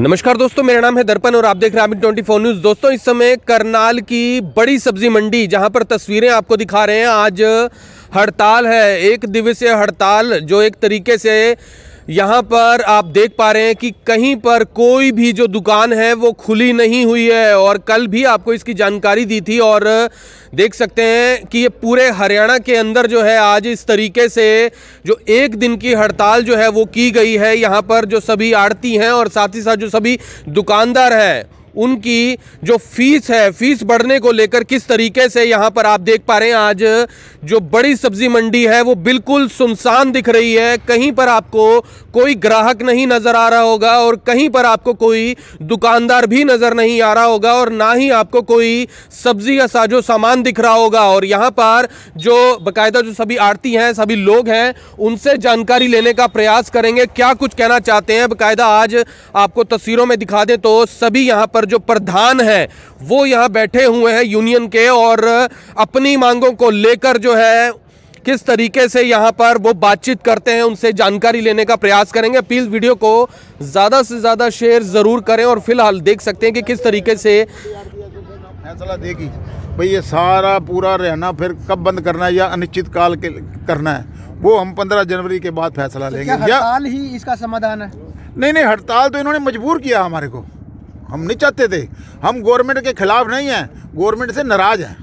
नमस्कार दोस्तों, मेरा नाम है दर्पण और आप देख रहे हैं ट्वेंटी फोर न्यूज़ दोस्तों, इस समय करनाल की बड़ी सब्ज़ी मंडी, जहाँ पर तस्वीरें आपको दिखा रहे हैं, आज हड़ताल है, एक दिवसीय हड़ताल जो एक तरीके से यहाँ पर आप देख पा रहे हैं कि कहीं पर कोई भी जो दुकान है, वो खुली नहीं हुई है और कल भी आपको इसकी जानकारी दी थी और देख सकते हैं कि ये पूरे हरियाणा के अंदर जो है, आज इस तरीके से जो एक दिन की हड़ताल जो है, वो की गई है। यहाँ पर जो सभी आड़ती हैं और साथ ही साथ जो सभी दुकानदार हैं उनकी जो फ़ीस है, फ़ीस बढ़ने को लेकर किस तरीके से यहाँ पर आप देख पा रहे हैं, आज जो बड़ी सब्ज़ी मंडी है, वो बिल्कुल सुनसान दिख रही है। कहीं पर आपको कोई ग्राहक नहीं नज़र आ रहा होगा और कहीं पर आपको कोई दुकानदार भी नज़र नहीं आ रहा होगा और ना ही आपको कोई सब्ज़ी या साजो सामान दिख रहा होगा। और यहाँ पर जो बाकायदा जो सभी आरती हैं, सभी लोग हैं, उनसे जानकारी लेने का प्रयास करेंगे। क्या कुछ कहना चाहते हैं? बकायदा आज आपको तस्वीरों में दिखा दें तो सभी यहाँ पर जो प्रधान है वो यहाँ बैठे हुए हैं यूनियन के और अपनी मांगों को लेकर जो है किस तरीके से यहाँ पर वो बातचीत करते हैं उनसे जानकारी लेने का प्रयास करेंगे। प्लीज़ वीडियो को ज़्यादा से ज़्यादा शेयर ज़रूर करें और फ़िलहाल देख सकते हैं कि किस तरीके से फैसला देगी। भाई ये सारा पूरा रहना फिर कब बंद करना है या अनिश्चित काल के करना है वो हम पंद्रह जनवरी के बाद फैसला तो लेंगे। हड़ताल ही इसका समाधान है? नहीं नहीं हड़ताल तो इन्होंने मजबूर किया हमारे को। हम नहीं चाहते थे। हम गवर्नमेंट के खिलाफ नहीं हैं गवर्नमेंट से नाराज़ हैं।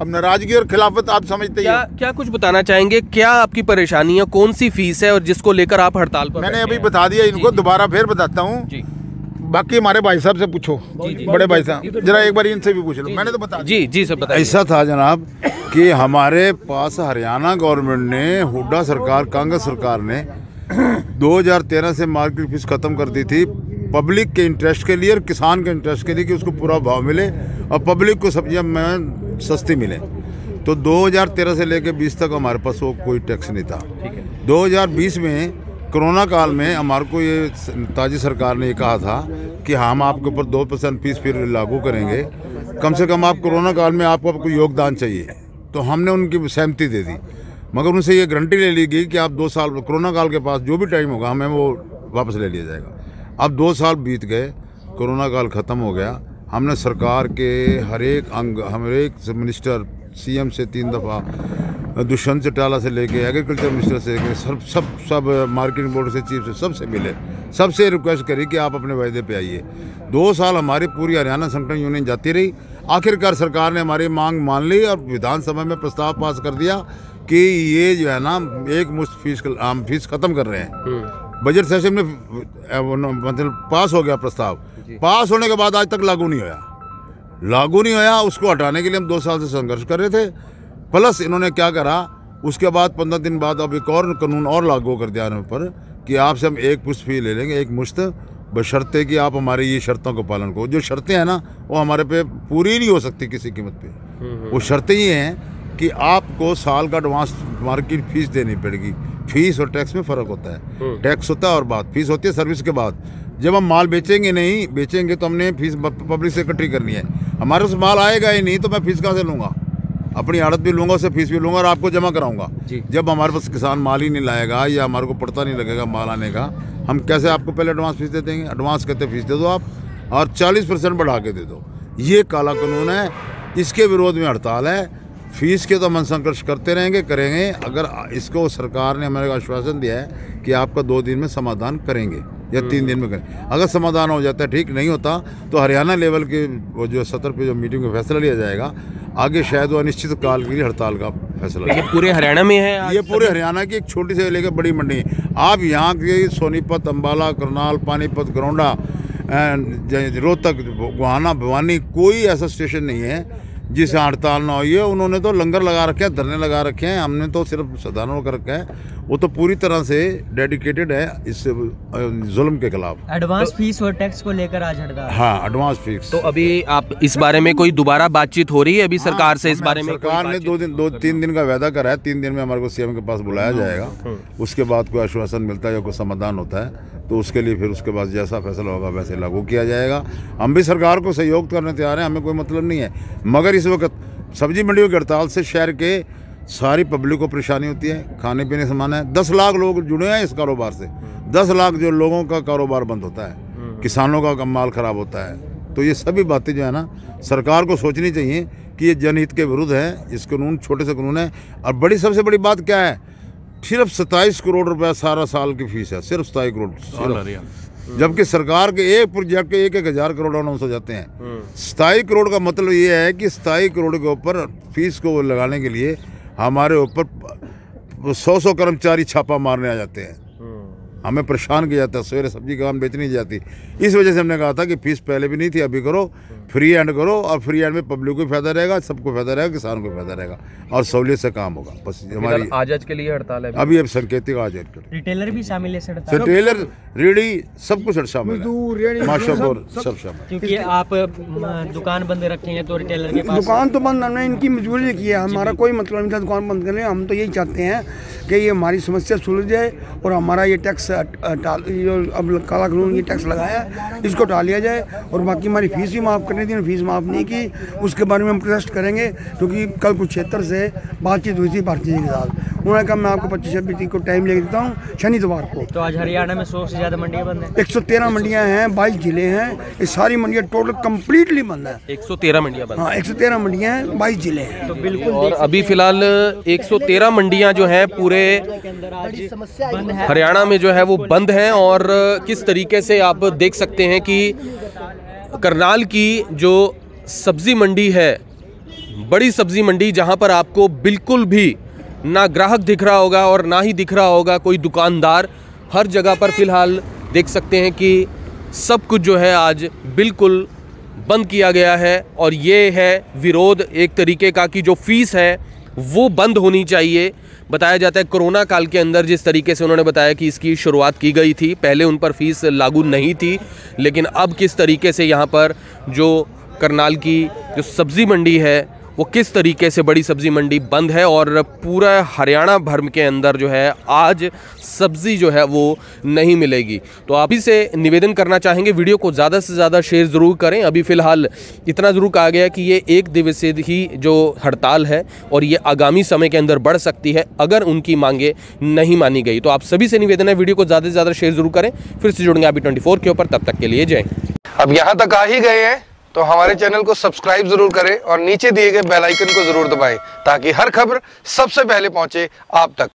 अब नाराज़गी और खिलाफत आप समझते ही क्या हो। क्या कुछ बताना चाहेंगे? क्या आपकी परेशानी है? कौन सी फ़ीस है और जिसको लेकर आप हड़ताल पर मैंने अभी बता दिया इनको दोबारा फिर बताता हूँ। बाकी हमारे भाई साहब से पूछो। बड़े भाई साहब जरा एक बार इनसे भी पूछ लो। मैंने तो बता जी जी सर बताइए। ऐसा था जनाब कि हमारे पास हरियाणा गवर्नमेंट ने हुडा सरकार कांग्रेस सरकार ने 2013 से मार्केट फ़ीस ख़त्म कर दी थी। पब्लिक के इंटरेस्ट के लिए और किसान के इंटरेस्ट के लिए कि उसको पूरा भाव मिले और पब्लिक को सब्ज़ियाँ में सस्ती मिले। तो 2013 से लेकर 20 तक हमारे पास वो कोई टैक्स नहीं था। 2020 में कोरोना काल में हमारे को ये ताजी सरकार ने ये कहा था कि हम आपके ऊपर दो परसेंट फ़ीस फिर लागू करेंगे। कम से कम आप कोरोना काल में आपको आपको योगदान चाहिए। तो हमने उनकी सहमति दे दी। मगर उनसे ये गारंटी ले ली गई कि आप दो साल कोरोना काल के पास जो भी टाइम होगा हमें वो वापस ले लिया जाएगा। अब दो साल बीत गए, कोरोना काल ख़त्म हो गया। हमने सरकार के हर एक अंग हर एक मिनिस्टर, सीएम से तीन दफ़ा दुष्यंत चौटाला से लेके एग्रीकल्चर मिनिस्टर से लेके सब सब सब मार्केटिंग बोर्ड से चीफ से, सबसे मिले। सबसे रिक्वेस्ट करी कि आप अपने वायदे पे आइए। दो साल हमारी पूरी हरियाणा संगठन यूनियन जाती रही। आखिरकार सरकार ने हमारी मांग मान ली और विधानसभा में प्रस्ताव पास कर दिया कि ये जो है ना, एक मुश्त फ़ीस आम फ़ीस ख़त्म कर रहे हैं। बजट सेशन में मतलब पास हो गया प्रस्ताव। पास होने के बाद आज तक लागू नहीं होया। लागू नहीं होया उसको हटाने के लिए हम दो साल से संघर्ष कर रहे थे। प्लस इन्होंने क्या करा उसके बाद पंद्रह दिन बाद अब एक और कानून और लागू कर दिया पर कि आपसे हम एक पुष्ट फ़ी ले लेंगे एक मुश्त बशर्ते कि आप हमारी ये शर्तों को पालन करो। जो शर्तें हैं ना वो हमारे पे पूरी नहीं हो सकती किसी कीमत पे। वो शर्तें ये हैं कि आपको साल का एडवांस मार्केट फ़ीस देनी पड़ेगी। फ़ीस और टैक्स में फ़र्क होता है। टैक्स होता है और बात। फ़ीस होती है सर्विस के बाद। जब हम माल बेचेंगे नहीं बेचेंगे तो हमने फ़ीस पब्लिक से इकट्ठी करनी है। हमारे पास माल आएगा ही नहीं तो मैं फ़ीस कहाँ से लूँगा? अपनी आड़त भी लूँगा उससे फ़ीस भी लूँगा और आपको जमा कराऊँगा। जब हमारे पास किसान माल ही नहीं लाएगा या हमारे को पड़ता नहीं लगेगा माल आने का हम कैसे आपको पहले एडवांस फ़ीस दे देंगे? एडवांस कहते फ़ीस दे दो आप और 40 परसेंट बढ़ा के दे दो। ये काला कानून है। इसके विरोध में हड़ताल है। फ़ीस के तो हम संघर्ष करते रहेंगे करेंगे। अगर इसको सरकार ने हमारे आश्वासन दिया है कि आपका दो दिन में समाधान करेंगे या तीन दिन में करें। अगर समाधान हो जाता है ठीक नहीं होता तो हरियाणा लेवल के वो जो सत्र पे जो मीटिंग में फैसला लिया जाएगा आगे शायद वो अनिश्चित काल के लिए हड़ताल का फैसला ये पूरे हरियाणा में है ये पूरे हरियाणा की एक छोटी से लेकर बड़ी मंडी। है आप यहाँ के सोनीपत अम्बाला करनाल पानीपत गरौंडा रोहतक गुहाना भवानी कोई ऐसा स्टेशन नहीं है जिसे हड़ताल ना हुई है, उन्होंने तो लंगर लगा रखे हैं, धरने लगा रखे हैं। हमने तो सिर्फ़ साधारण कर रखा है वो तो पूरी तरह से डेडिकेटेड है इस जुल्म के खिलाफ। एडवांस तो, फ़ीस और टैक्स को लेकर आज हड़ताल। हाँ एडवांस फिक्स तो अभी आप इस बारे में कोई दोबारा बातचीत हो रही है अभी सरकार से इस बारे में सरकार ने दो दिन दो तीन दिन का वायदा करा है तीन दिन में हमारे को सीएम के पास बुलाया जाएगा। उसके बाद कोई आश्वासन मिलता है या कोई समाधान होता है तो उसके लिए फिर उसके बाद जैसा फैसला होगा वैसे लागू किया जाएगा। हम भी सरकार को सहयोग करने तैयार हैं हमें कोई मतलब नहीं है। मगर इस वक्त सब्ज़ी मंडियों की हड़ताल से शहर के सारी पब्लिक को परेशानी होती है खाने पीने सामान है। दस लाख लोग जुड़े हैं इस कारोबार से। दस लाख जो लोगों का कारोबार बंद होता है किसानों का माल खराब होता है। तो ये सभी बातें जो है ना सरकार को सोचनी चाहिए कि ये जनहित के विरुद्ध है इस कानून छोटे से कानून है। और बड़ी सबसे बड़ी बात क्या है? सिर्फ़ सत्ताईस करोड़ रुपया सारा साल की फ़ीस है सिर्फ़ सताईस करोड़। जबकि सरकार के एक प्रोजेक्ट के एक एक हज़ार करोड़ अनाउंस हो जाते हैं। सताई करोड़ का मतलब ये है कि सताई करोड़ के ऊपर फ़ीस को लगाने के लिए हमारे ऊपर सौ सौ कर्मचारी छापा मारने आ जाते हैं। हमें परेशान किया जाता है सवेरे सब्ज़ी काम बेचनी जाती। इस वजह से हमने कहा था कि फ़ीस पहले भी नहीं थी अभी करो। फ्री एंड करो और फ्री एंड में पब्लिक को फ़ायदा रहेगा सबको फ़ायदा रहेगा किसान को फ़ायदा रहेगा और सहूलियत से काम होगा। बस हमारी आज आज के लिए हड़ताल है। अभी अब संकेतिक आ जाए रिटेलर भी शामिल है इस हड़ताल सर टेलर रेडी सब कुछ शामिल है। माशाल्लाह सब शामिल क्योंकि आप दुकान बंद रखे हैं तो रिटेलर के पास दुकान तो बंद हमने इनकी मजबूरी की है। हमारा कोई मतलब नहीं था दुकान बंद करने हम तो यही चाहते हैं कि ये हमारी समस्या सुलझ जाए और हमारा ये टैक्स जो अब काला कानून ये टैक्स लगाया इसको हटा लिया जाए और बाकी हमारी फ़ीस भी माफ़ करनी थी फ़ीस माफ़ नहीं की। उसके बारे में हम प्रोटेस्ट करेंगे क्योंकि कल कुछ क्षेत्र से बातचीत हुई थी भारतीय जी के साथ उन्होंने कहा मैं आपको पच्चीस छब्बीस को टाइम ले देता हूँ शनिवार को। तो आज हरियाणा में सौ से ज़्यादा मंडियाँ बंद है। 113 मंडियाँ हैं बाईस ज़िले हैं ये सारी मंडियाँ टोटल कंप्लीटली बंद है। 113 मंडियाँ बंद हाँ। 113 मंडियाँ हैं बाईस ज़िले हैं। तो बिल्कुल और अभी फ़िलहाल 113 मंडियाँ जो हैं पूरे है हरियाणा में जो है वो बंद हैं और किस तरीके से आप देख सकते हैं कि करनाल की जो सब्ज़ी मंडी है, बड़ी सब्ज़ी मंडी जहाँ पर आपको बिल्कुल भी ना ग्राहक दिख रहा होगा और ना ही दिख रहा होगा कोई दुकानदार। हर जगह पर फ़िलहाल देख सकते हैं कि सब कुछ जो है आज बिल्कुल बंद किया गया है और ये है विरोध एक तरीके का कि जो फ़ीस है वो बंद होनी चाहिए। बताया जाता है कोरोना काल के अंदर जिस तरीके से उन्होंने बताया कि इसकी शुरुआत की गई थी, पहले उन पर फ़ीस लागू नहीं थी, लेकिन अब किस तरीके से यहाँ पर जो करनाल की जो सब्ज़ी मंडी है वो किस तरीके से बड़ी सब्ज़ी मंडी बंद है और पूरा हरियाणा भर के अंदर जो है आज सब्ज़ी जो है वो नहीं मिलेगी। तो आप ही से निवेदन करना चाहेंगे, वीडियो को ज़्यादा से ज़्यादा शेयर ज़रूर करें। अभी फ़िलहाल इतना ज़रूर कहा गया कि ये एक दिवसीय ही जो हड़ताल है और ये आगामी समय के अंदर बढ़ सकती है, अगर उनकी मांगे नहीं मानी गई। तो आप सभी से निवेदन है, वीडियो को ज़्यादा से ज़्यादा शेयर ज़रूर करें। फिर से जुड़ेंगे अभी ट्वेंटी के ऊपर। तब तक के लिए जय अब यहाँ तक आ ही गए हैं। तो हमारे चैनल को सब्सक्राइब ज़रूर करें और नीचे दिए गए बेल आइकन को ज़रूर दबाएँ ताकि हर खबर सबसे पहले पहुँचे आप तक।